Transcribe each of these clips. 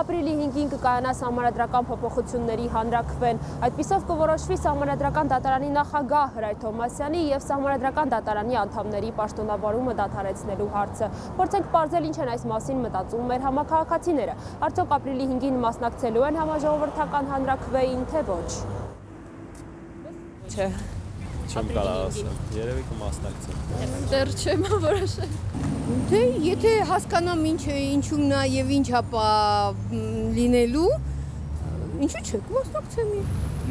ապրիլի 5-ին կկայանա համանդրական փոփոխությունների հանրակրվեն։ Այդպիսով կորոշվի համանդրական դատարանի նախագահ Հրայր Թոմասյանի եւ համանդրական դատարանի անդամների պաշտոնավարումը դադարեցնելու հարցը։ Փորձենք ողջել ինչ են այս մասին մտածում մեր համակարգացիները։ Արդյոք ապրիլի 5-ին մասնակցելու են համաժողովրդական հանրակրվեին թե ոչ։ Չէ, Չեմ կարող ասել։ Երևի կմասնակցեմ։ դեռ չեմ որոշել։ Դե եթե հասկանամ ինչ է, ինչու նա եւ ինչ ապա լինելու, ինչու՞ չէ, կմասնակցեմ։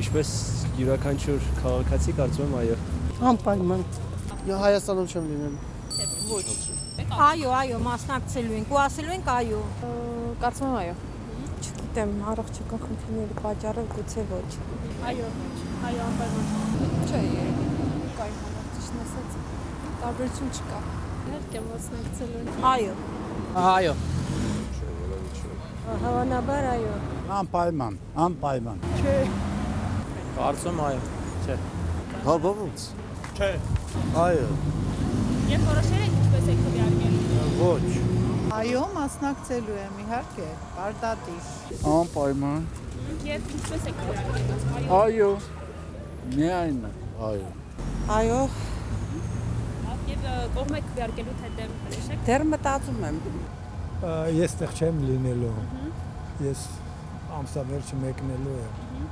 Ինչպես յուրաքանչյուր քաղաքացի կարծում եմ այո։ Անպայման։ Yo Հայաստանում չեմ լինելու։ Այո, այո, մասնակցելու ենք ու ասելու ենք այո։ Կարծում եմ այո։ Չգիտեմ, առողջական խնդիրների պատճառով գուցե ոչ։ Այո, այո, անպայման։ Չէ, երևի կայ համակցիչն ասած։ Տարբերություն չկա։ Իհարկե մասնակցելու Այո։ Այո։ Հավանաբար այո։ Անպայման, անպայման։ Կարծում այո։ Չէ։ Հաբավուց։ Չէ։ Այո։ Եվ որոշել եք ինչպես եք քվեարկել։ Ոչ։ Այո, մասնակցելու եմ, իհարկե, բարդատիր։ Անպայման։ Եվ ինչպես եք քվեարկել։ Այո։ Միայն այո։ Այո, Եվ կողմ եք քվեարկելու թե դեմ հրեշեք։ դեռ մտածում եմ։ ես տեղ չեմ լինելու։ Ես ամսավերջը մեկնելու եմ։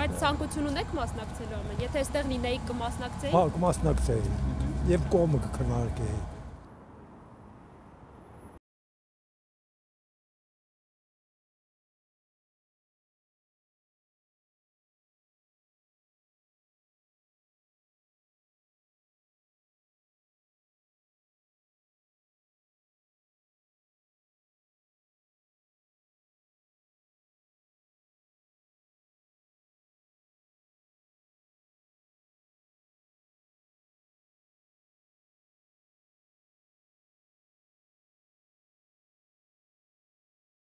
Բայց ցանկություն ունեք մասնակցելու ամեն։ Եթե այստեղ լինեիք կմասնակցեիք։ Հա, կմասնակցեի։ Եվ կողմը կքննարկեի։